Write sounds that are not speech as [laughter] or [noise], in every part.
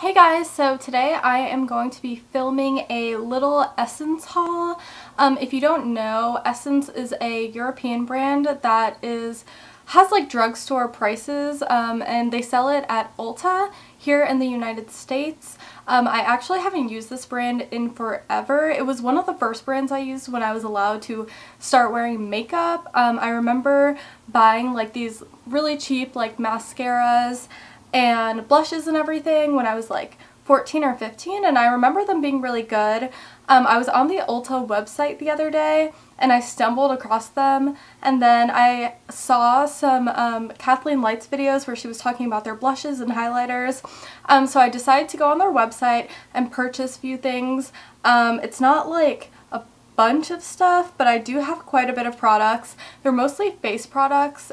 Hey guys, so today I am going to be filming a little Essence haul. Um, if you don't know, Essence is a European brand that is has like drugstore prices um, and they sell it at Ulta here in the United States. Um, I actually haven't used this brand in forever. It was one of the first brands I used when I was allowed to start wearing makeup. Um, I remember buying like these really cheap like mascaras and blushes and everything when I was like 14 or 15 and I remember them being really good. Um, I was on the Ulta website the other day and I stumbled across them and then I saw some um, Kathleen Lights videos where she was talking about their blushes and highlighters. Um, so I decided to go on their website and purchase a few things. Um, it's not like a bunch of stuff but I do have quite a bit of products. They're mostly face products.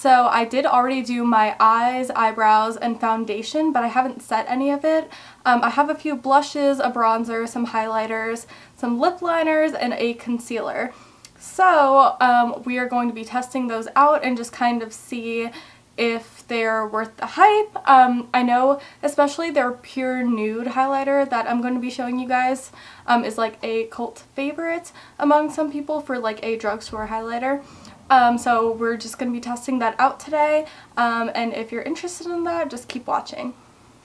So I did already do my eyes, eyebrows, and foundation, but I haven't set any of it. Um, I have a few blushes, a bronzer, some highlighters, some lip liners, and a concealer. So um, we are going to be testing those out and just kind of see if they're worth the hype. Um, I know especially their pure nude highlighter that I'm going to be showing you guys um, is like a cult favorite among some people for like a drugstore highlighter. Um, so we're just going to be testing that out today um, and if you're interested in that just keep watching.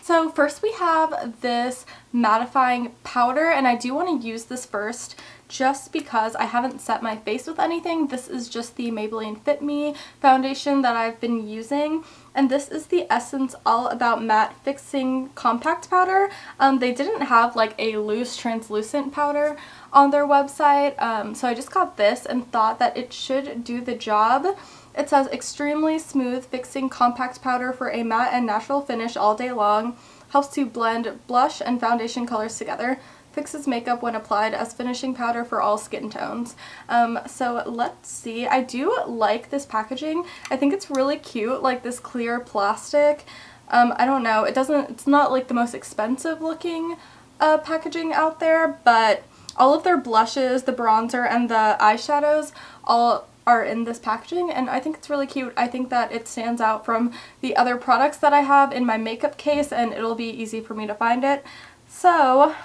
So first we have this mattifying powder and I do want to use this first just because I haven't set my face with anything. This is just the Maybelline Fit Me foundation that I've been using and this is the Essence All About Matte Fixing Compact Powder. Um, they didn't have like a loose translucent powder on their website um, so I just got this and thought that it should do the job. It says extremely smooth fixing compact powder for a matte and natural finish all day long. Helps to blend blush and foundation colors together. Fixes makeup when applied as finishing powder for all skin tones. Um, so let's see. I do like this packaging. I think it's really cute, like this clear plastic. Um, I don't know. It doesn't, it's not like the most expensive looking uh, packaging out there, but all of their blushes, the bronzer, and the eyeshadows all are in this packaging and I think it's really cute. I think that it stands out from the other products that I have in my makeup case and it'll be easy for me to find it. So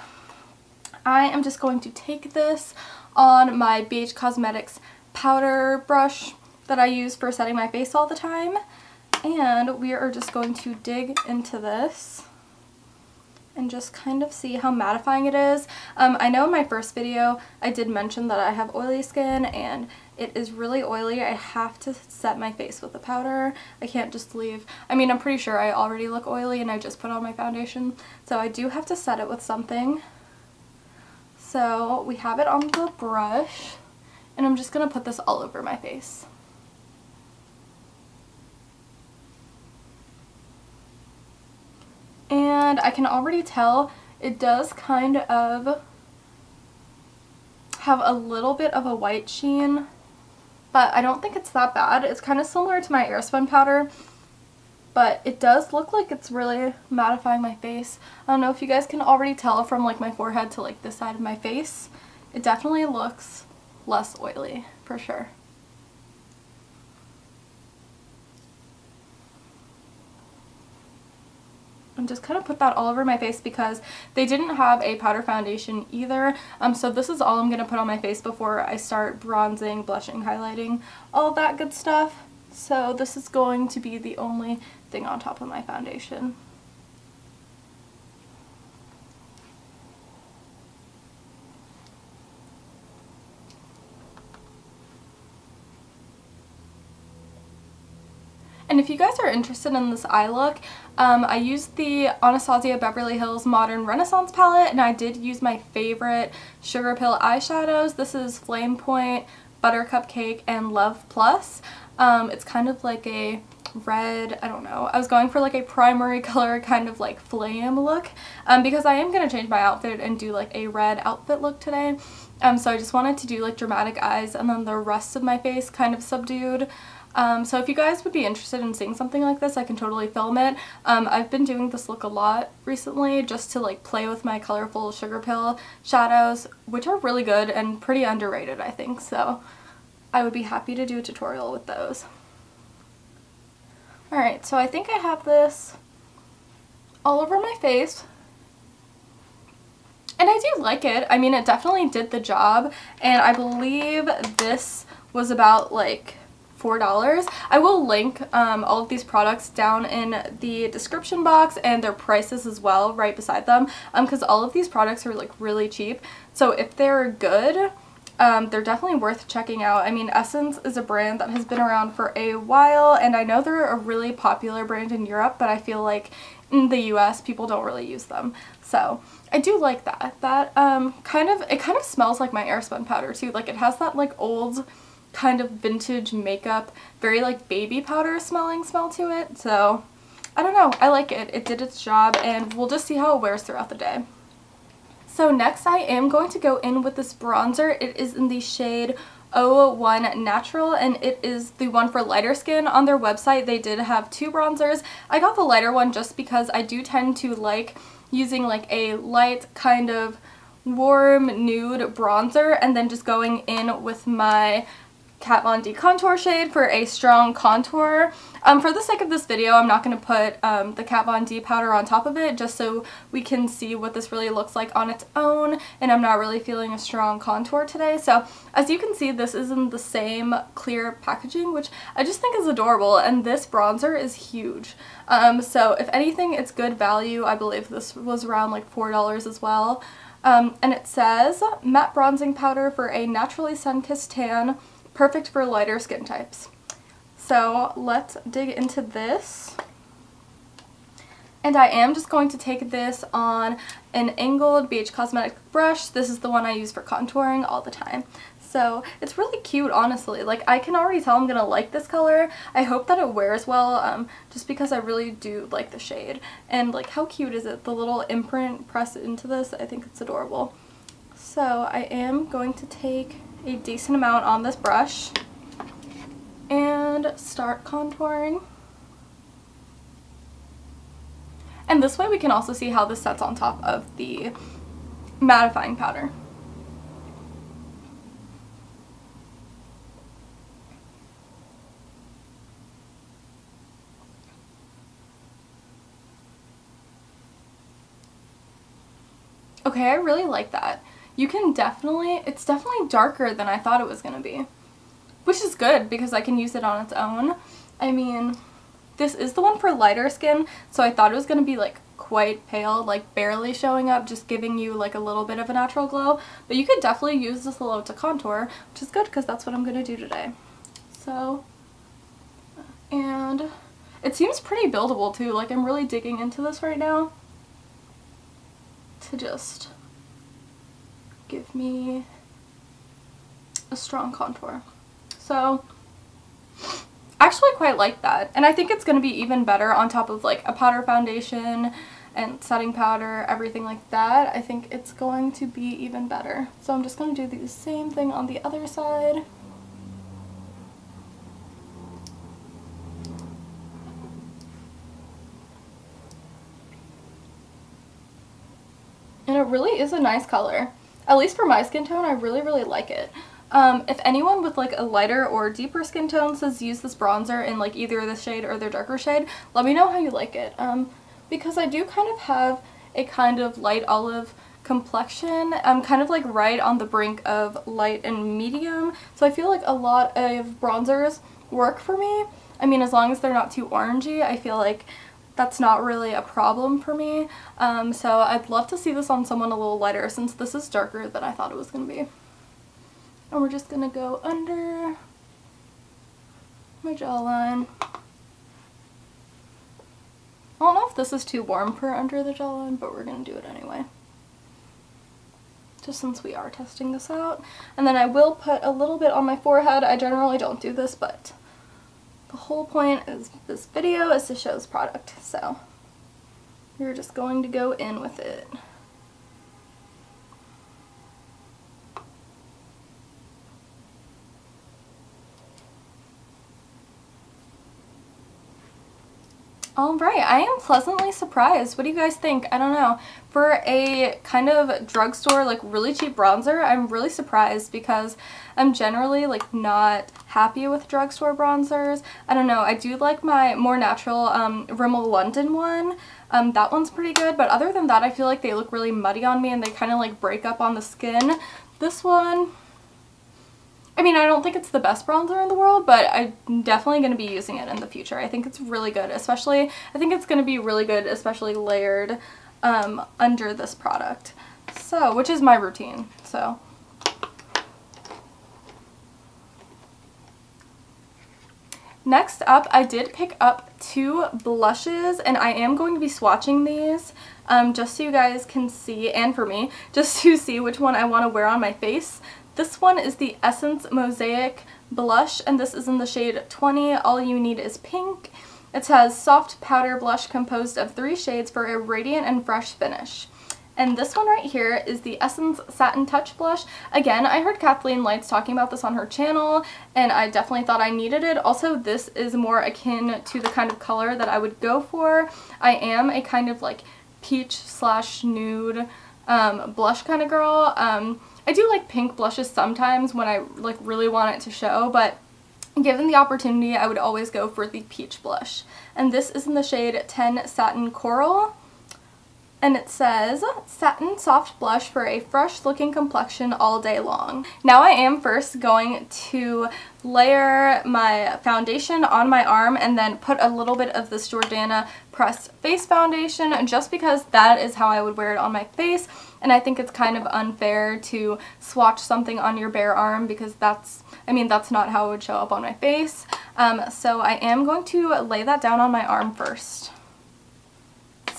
I am just going to take this on my BH Cosmetics powder brush that I use for setting my face all the time and we are just going to dig into this and just kind of see how mattifying it is. Um, I know in my first video I did mention that I have oily skin and it is really oily. I have to set my face with the powder. I can't just leave. I mean, I'm pretty sure I already look oily and I just put on my foundation. So I do have to set it with something. So we have it on the brush and I'm just going to put this all over my face. and I can already tell it does kind of have a little bit of a white sheen but I don't think it's that bad. It's kind of similar to my Airspun powder but it does look like it's really mattifying my face. I don't know if you guys can already tell from like my forehead to like this side of my face. It definitely looks less oily for sure. and just kind of put that all over my face because they didn't have a powder foundation either. Um, so this is all I'm going to put on my face before I start bronzing, blushing, highlighting, all that good stuff. So this is going to be the only thing on top of my foundation. And if you guys are interested in this eye look, um, I used the Anastasia Beverly Hills Modern Renaissance palette and I did use my favorite Sugarpill eyeshadows. This is Flamepoint, Buttercup Cake, and Love Plus. Um, it's kind of like a red, I don't know. I was going for like a primary [laughs] color kind of like flame look um, because I am going to change my outfit and do like a red outfit look today. Um, so I just wanted to do like dramatic eyes and then the rest of my face kind of subdued. Um, so if you guys would be interested in seeing something like this, I can totally film it. Um, I've been doing this look a lot recently just to like play with my colorful Sugarpill shadows, which are really good and pretty underrated, I think. So I would be happy to do a tutorial with those. Alright, so I think I have this all over my face. And I do like it. I mean, it definitely did the job. And I believe this was about like $4. I will link um, all of these products down in the description box and their prices as well right beside them because um, all of these products are like really cheap. So if they're good, um, they're definitely worth checking out. I mean, Essence is a brand that has been around for a while, and I know they're a really popular brand in Europe, but I feel like in the US, people don't really use them. So I do like that. That um, kind of, it kind of smells like my Airspun powder too. Like it has that like old kind of vintage makeup, very like baby powder smelling smell to it. So I don't know, I like it. It did its job and we'll just see how it wears throughout the day. So next I am going to go in with this bronzer. It is in the shade 01 Natural and it is the one for lighter skin. On their website they did have two bronzers. I got the lighter one just because I do tend to like using like a light kind of warm nude bronzer and then just going in with my Kat Von D contour shade for a strong contour. Um, for the sake of this video, I'm not going to put um, the Kat Von D powder on top of it just so we can see what this really looks like on its own and I'm not really feeling a strong contour today. So as you can see, this is in the same clear packaging, which I just think is adorable and this bronzer is huge. Um, so if anything, it's good value. I believe this was around like $4 as well. Um, and it says matte bronzing powder for a naturally sun-kissed tan perfect for lighter skin types. So let's dig into this. And I am just going to take this on an angled BH Cosmetic brush. This is the one I use for contouring all the time. So it's really cute, honestly. Like, I can already tell I'm going to like this color. I hope that it wears well, um, just because I really do like the shade. And, like, how cute is it? The little imprint pressed into this, I think it's adorable. So I am going to take a decent amount on this brush and start contouring. And this way we can also see how this sets on top of the mattifying powder. Okay, I really like that you can definitely, it's definitely darker than I thought it was going to be. Which is good because I can use it on its own. I mean, this is the one for lighter skin, so I thought it was going to be like quite pale, like barely showing up, just giving you like a little bit of a natural glow. But you could definitely use this a little to contour, which is good because that's what I'm going to do today. So, and it seems pretty buildable too. Like I'm really digging into this right now to just give me a strong contour. So I actually quite like that. And I think it's going to be even better on top of like a powder foundation and setting powder, everything like that. I think it's going to be even better. So I'm just going to do the same thing on the other side. And it really is a nice color at least for my skin tone, I really, really like it. Um, if anyone with like a lighter or deeper skin tone says use this bronzer in like either this shade or their darker shade, let me know how you like it. Um, because I do kind of have a kind of light olive complexion. I'm kind of like right on the brink of light and medium. So I feel like a lot of bronzers work for me. I mean, as long as they're not too orangey, I feel like that's not really a problem for me. Um, so I'd love to see this on someone a little lighter since this is darker than I thought it was going to be. And we're just going to go under my jawline. I don't know if this is too warm for under the jawline, but we're going to do it anyway. Just since we are testing this out. And then I will put a little bit on my forehead. I generally don't do this, but the whole point of this video is to show this product, so you're just going to go in with it. Alright, I am pleasantly surprised. What do you guys think? I don't know. For a kind of drugstore, like really cheap bronzer, I'm really surprised because I'm generally like not happy with drugstore bronzers. I don't know. I do like my more natural um, Rimmel London one. Um, that one's pretty good, but other than that, I feel like they look really muddy on me and they kind of like break up on the skin. This one, I mean, I don't think it's the best bronzer in the world, but I'm definitely going to be using it in the future. I think it's really good, especially, I think it's going to be really good, especially layered um, under this product. So, which is my routine, so. Next up, I did pick up two blushes, and I am going to be swatching these um, just so you guys can see, and for me, [laughs] just to see which one I want to wear on my face. This one is the Essence Mosaic Blush, and this is in the shade 20. All you need is pink. It has soft powder blush composed of three shades for a radiant and fresh finish. And this one right here is the Essence Satin Touch Blush. Again, I heard Kathleen Lights talking about this on her channel, and I definitely thought I needed it. Also, this is more akin to the kind of color that I would go for. I am a kind of like peach slash nude um, blush kind of girl. Um, I do like pink blushes sometimes when I like really want it to show, but given the opportunity, I would always go for the peach blush. And this is in the shade 10 Satin Coral and it says satin soft blush for a fresh looking complexion all day long. Now I am first going to layer my foundation on my arm and then put a little bit of this Jordana pressed face foundation just because that is how I would wear it on my face and I think it's kind of unfair to swatch something on your bare arm because that's I mean that's not how it would show up on my face um, so I am going to lay that down on my arm first.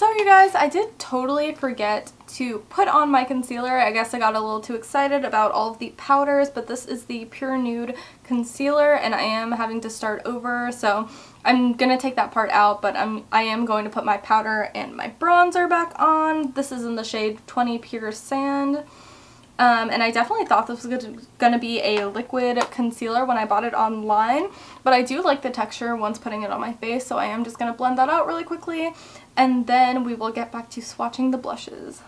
So you guys, I did totally forget to put on my concealer. I guess I got a little too excited about all of the powders, but this is the Pure Nude Concealer, and I am having to start over, so I'm to take that part out, but I'm, I am going to put my powder and my bronzer back on. This is in the shade 20 Pure Sand. Um, and I definitely thought this was going to be a liquid concealer when I bought it online, but I do like the texture once putting it on my face, so I am just going to blend that out really quickly, and then we will get back to swatching the blushes.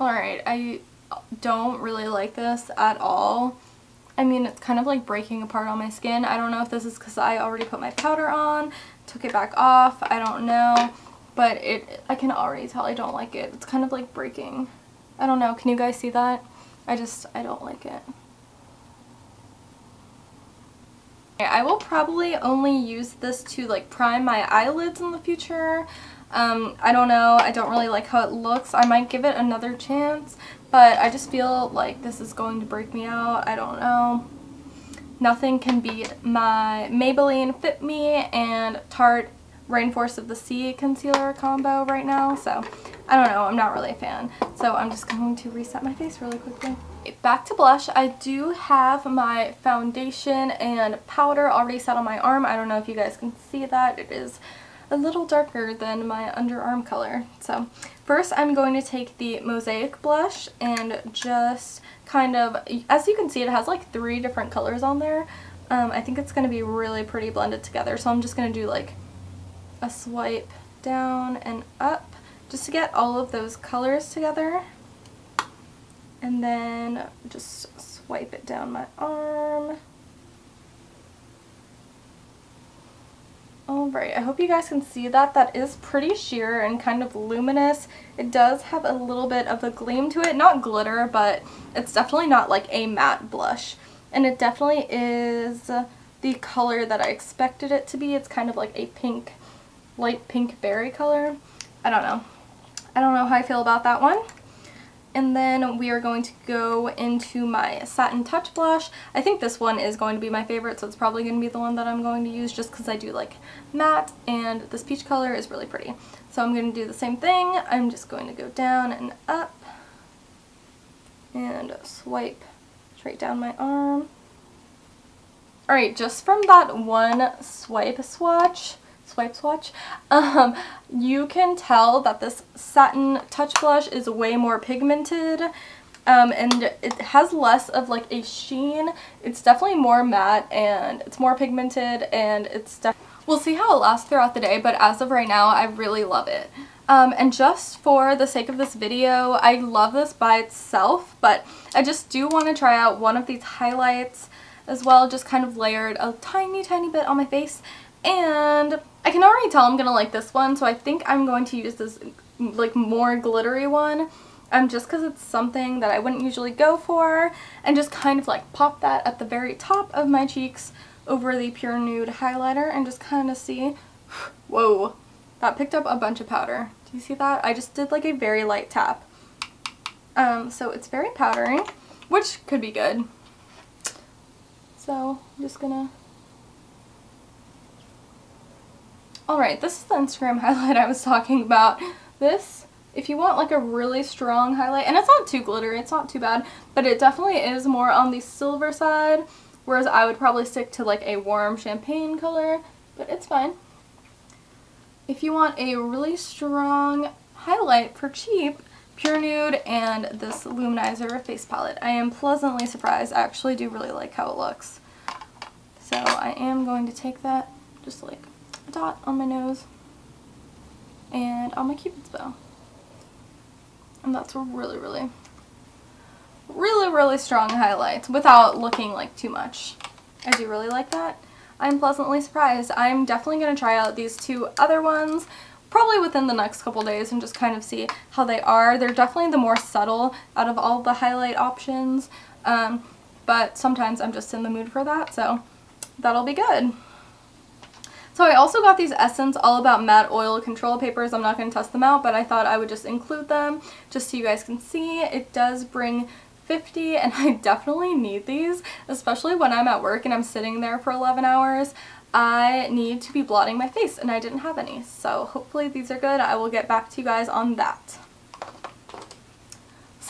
Alright, I don't really like this at all. I mean, it's kind of like breaking apart on my skin. I don't know if this is because I already put my powder on, took it back off, I don't know. But it, I can already tell I don't like it. It's kind of like breaking. I don't know, can you guys see that? I just, I don't like it. I will probably only use this to like prime my eyelids in the future. Um, I don't know. I don't really like how it looks. I might give it another chance, but I just feel like this is going to break me out. I don't know. Nothing can beat my Maybelline Fit Me and Tarte Rainforest of the Sea concealer combo right now, so I don't know. I'm not really a fan. So I'm just going to reset my face really quickly. Back to blush, I do have my foundation and powder already set on my arm. I don't know if you guys can see that. It is a little darker than my underarm color. So first I'm going to take the Mosaic blush and just kind of, as you can see it has like three different colors on there. Um, I think it's going to be really pretty blended together. So I'm just going to do like a swipe down and up just to get all of those colors together. And then just swipe it down my arm. Alright, I hope you guys can see that. That is pretty sheer and kind of luminous. It does have a little bit of a gleam to it. Not glitter, but it's definitely not like a matte blush. And it definitely is the color that I expected it to be. It's kind of like a pink, light pink berry color. I don't know. I don't know how I feel about that one. And then we are going to go into my Satin Touch Blush. I think this one is going to be my favorite, so it's probably going to be the one that I'm going to use just because I do like matte and this peach color is really pretty. So I'm going to do the same thing. I'm just going to go down and up and swipe straight down my arm. Alright, just from that one swipe swatch, swipe swatch, [laughs] um, you can tell that this satin touch blush is way more pigmented um, and it has less of like a sheen. It's definitely more matte and it's more pigmented and it's We'll see how it lasts throughout the day, but as of right now, I really love it. Um, and just for the sake of this video, I love this by itself, but I just do want to try out one of these highlights as well, just kind of layered a tiny, tiny bit on my face. And I can already tell I'm to like this one, so I think I'm going to use this like more glittery one. Um, just because it's something that I wouldn't usually go for and just kind of like pop that at the very top of my cheeks over the Pure Nude highlighter and just kind of see, [sighs] whoa, that picked up a bunch of powder. Do you see that? I just did like a very light tap. Um, so it's very powdery, which could be good. So I'm just gonna... Alright, this is the Instagram [laughs] highlight I was talking about. This, if you want like a really strong highlight, and it's not too glittery, it's not too bad, but it definitely is more on the silver side, whereas I would probably stick to like a warm champagne color, but it's fine. If you want a really strong highlight for cheap, Pure Nude and this Luminizer face palette. I am pleasantly surprised. I actually do really like how it looks. So I am going to take that just like a dot on my nose and on my cupid's bow. And that's really, really, really, really strong highlights without looking like too much. I do really like that. I'm pleasantly surprised. I'm definitely going to try out these two other ones probably within the next couple days and just kind of see how they are. They're definitely the more subtle out of all the highlight options, um, but sometimes I'm just in the mood for that, so that'll be good. So I also got these Essence All About Matte Oil Control Papers. I'm not going to test them out, but I thought I would just include them just so you guys can see. It does bring 50 and [laughs] I definitely need these, especially when I'm at work and I'm sitting there for 11 hours. I need to be blotting my face and I didn't have any. So hopefully these are good. I will get back to you guys on that.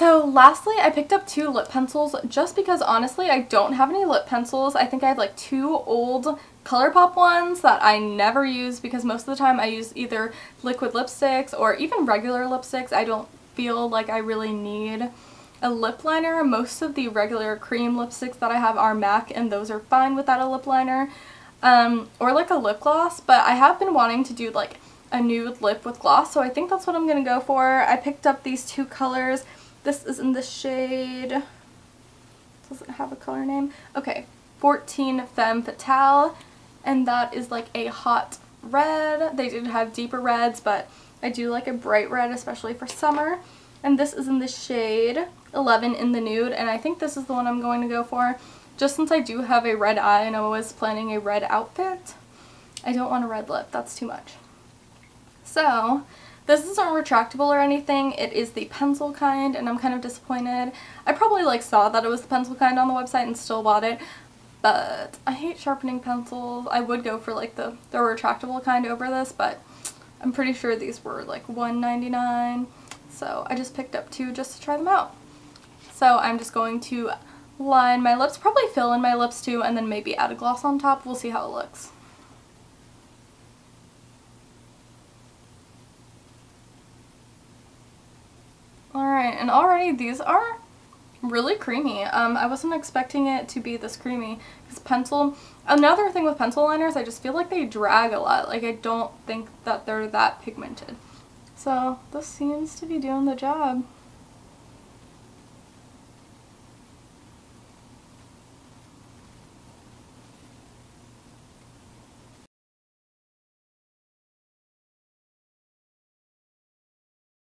So lastly, I picked up two lip pencils just because honestly I don't have any lip pencils. I think I have like two old ColourPop ones that I never use because most of the time I use either liquid lipsticks or even regular lipsticks. I don't feel like I really need a lip liner. Most of the regular cream lipsticks that I have are MAC and those are fine without a lip liner. Um, or like a lip gloss, but I have been wanting to do like a nude lip with gloss, so I think that's what I'm going to go for. I picked up these two colors. This is in the shade, doesn't have a color name? Okay, 14 Femme Fatale, and that is like a hot red. They did have deeper reds, but I do like a bright red, especially for summer. And this is in the shade 11 in the nude, and I think this is the one I'm going to go for. Just since I do have a red eye and I was planning a red outfit, I don't want a red lip. That's too much. So, this isn't retractable or anything. It is the pencil kind, and I'm kind of disappointed. I probably like saw that it was the pencil kind on the website and still bought it, but I hate sharpening pencils. I would go for like the, the retractable kind over this, but I'm pretty sure these were like $1.99. So I just picked up two just to try them out. So I'm just going to line my lips, probably fill in my lips too, and then maybe add a gloss on top. We'll see how it looks. Alright, and already these are really creamy. Um, I wasn't expecting it to be this creamy. Because pencil, another thing with pencil liners, I just feel like they drag a lot. Like I don't think that they're that pigmented. So this seems to be doing the job.